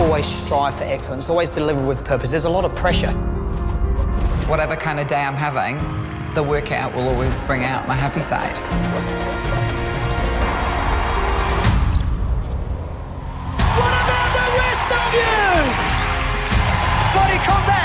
always strive for excellence, always deliver with purpose. There's a lot of pressure. Whatever kind of day I'm having, the workout will always bring out my happy side. What about the rest of you? Body combat,